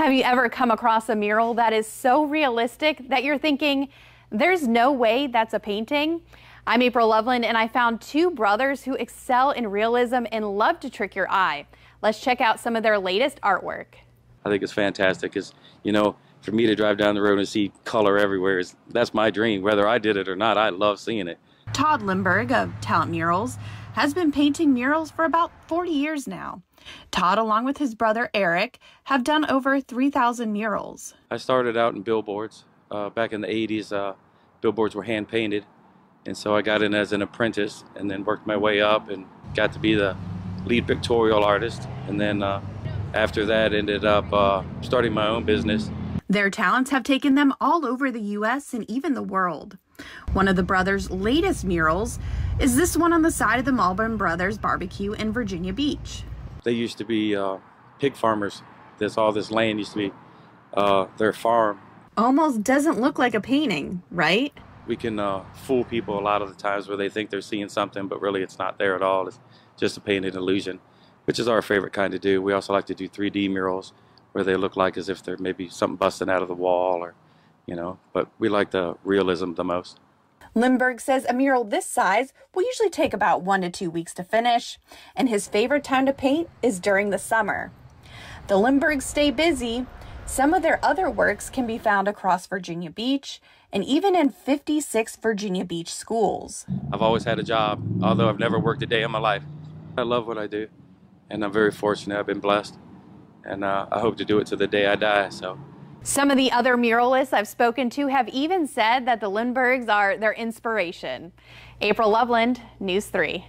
Have you ever come across a mural that is so realistic that you're thinking, there's no way that's a painting? I'm April Loveland, and I found two brothers who excel in realism and love to trick your eye. Let's check out some of their latest artwork. I think it's fantastic because, you know, for me to drive down the road and see color everywhere is that's my dream. Whether I did it or not, I love seeing it. Todd Lindbergh of Talent Murals has been painting murals for about 40 years now. Todd, along with his brother Eric, have done over 3,000 murals. I started out in billboards. Uh, back in the 80s, uh, billboards were hand painted. And so I got in as an apprentice and then worked my way up and got to be the lead pictorial artist. And then uh, after that, ended up uh, starting my own business. Their talents have taken them all over the U.S. and even the world. One of the brothers' latest murals is this one on the side of the Malbon Brothers barbecue in Virginia Beach. They used to be uh, pig farmers. This all this land used to be uh, their farm. Almost doesn't look like a painting, right? We can uh, fool people a lot of the times where they think they're seeing something, but really it's not there at all. It's just a painted illusion, which is our favorite kind to do. We also like to do 3D murals where they look like as if they're maybe something busting out of the wall or, you know, but we like the realism the most. Lindbergh says a mural this size will usually take about one to two weeks to finish, and his favorite time to paint is during the summer. The Lindberghs stay busy. Some of their other works can be found across Virginia Beach and even in 56 Virginia Beach schools. I've always had a job, although I've never worked a day in my life. I love what I do, and I'm very fortunate. I've been blessed, and uh, I hope to do it to the day I die. So. Some of the other muralists I've spoken to have even said that the Lindberghs are their inspiration. April Loveland, News 3.